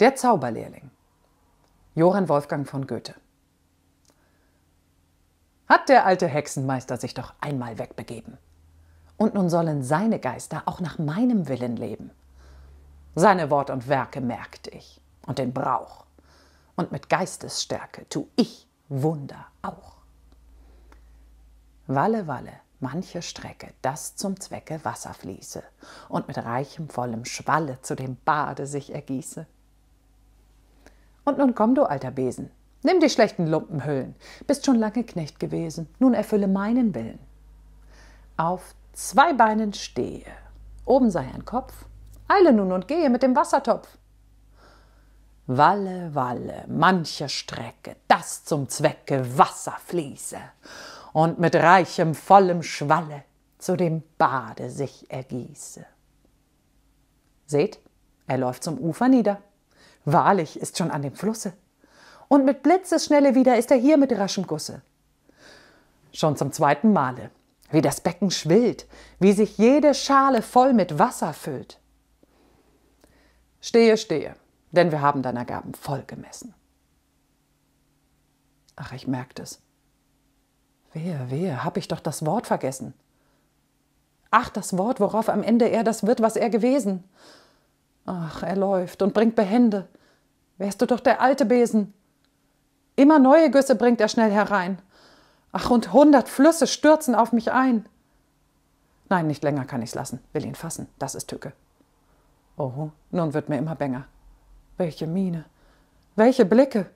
Der Zauberlehrling. Johann Wolfgang von Goethe. Hat der alte Hexenmeister sich doch einmal wegbegeben. Und nun sollen seine Geister auch nach meinem Willen leben. Seine Wort und Werke merkt ich und den Brauch. Und mit Geistesstärke tu ich Wunder auch. Walle, Walle, manche Strecke, das zum Zwecke Wasser fließe und mit reichem, vollem Schwalle zu dem Bade sich ergieße. Und nun komm, du alter Besen, nimm die schlechten Lumpenhüllen, bist schon lange Knecht gewesen, nun erfülle meinen Willen. Auf zwei Beinen stehe, oben sei ein Kopf, eile nun und gehe mit dem Wassertopf. Walle, Walle, manche Strecke, das zum Zwecke Wasser fließe und mit reichem, vollem Schwalle zu dem Bade sich ergieße. Seht, er läuft zum Ufer nieder. Wahrlich ist schon an dem Flusse. Und mit Blitzesschnelle wieder ist er hier mit raschem Gusse. Schon zum zweiten Male, wie das Becken schwillt, wie sich jede Schale voll mit Wasser füllt. Stehe, stehe, denn wir haben deiner Gaben voll gemessen. Ach, ich merkt es. Wehe, wehe, hab ich doch das Wort vergessen. Ach, das Wort, worauf am Ende er das wird, was er gewesen. Ach, er läuft und bringt Behände. Wärst du doch der alte Besen. Immer neue Güsse bringt er schnell herein. Ach, und hundert Flüsse stürzen auf mich ein. Nein, nicht länger kann ich's lassen. Will ihn fassen. Das ist Tücke. Oh, nun wird mir immer bänger. Welche Miene. Welche Blicke.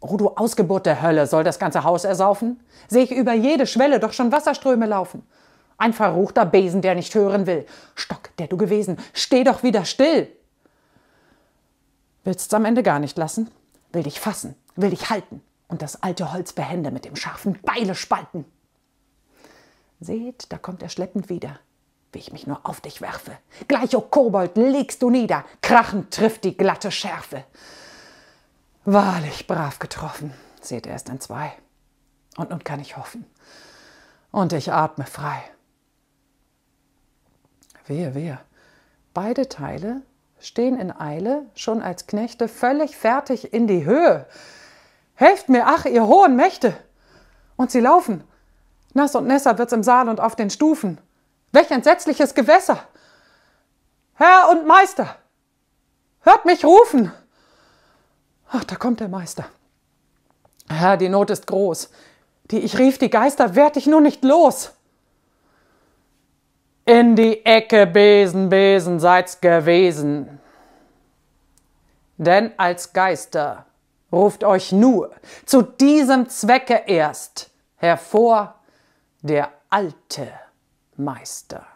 Oh, du Ausgeburt der Hölle, soll das ganze Haus ersaufen? Sehe ich über jede Schwelle doch schon Wasserströme laufen. Ein verruchter Besen, der nicht hören will. Stock, der du gewesen, steh doch wieder still. Willst's am Ende gar nicht lassen? Will dich fassen, will dich halten und das alte Holz behende mit dem scharfen Beile spalten. Seht, da kommt er schleppend wieder, wie ich mich nur auf dich werfe. Gleich, o oh Kobold, legst du nieder, krachend trifft die glatte Schärfe. Wahrlich brav getroffen, seht er ist ein Zwei. Und nun kann ich hoffen. Und ich atme frei. Wehe, wehe. Beide Teile stehen in Eile, schon als Knechte, völlig fertig in die Höhe. Helft mir, ach, ihr hohen Mächte! Und sie laufen. Nass und nässer wird's im Saal und auf den Stufen. Welch entsetzliches Gewässer! Herr und Meister! Hört mich rufen! Ach, da kommt der Meister. Herr, die Not ist groß. Die ich rief, die Geister, werd ich nur nicht los. In die Ecke, Besen, Besen, seid's gewesen. Denn als Geister ruft euch nur zu diesem Zwecke erst hervor der alte Meister.